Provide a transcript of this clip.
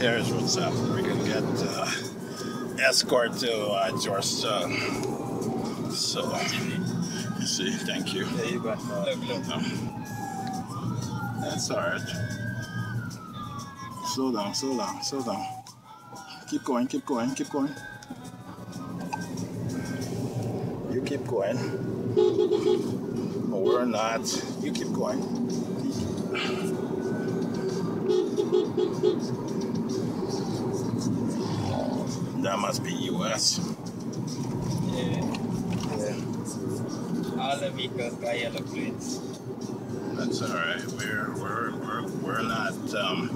Here's what's up. We're gonna get uh, escort to uh, Georgetown. So, you see, thank you. Yeah, you got uh, No, That's alright. Slow down, slow down, slow down. Keep going, keep going, keep going. You keep going. No, we're not. You keep going. That must be US. yeah. Yeah. All the vehicles got yellow plates. That's all right. We're we're we're we're not um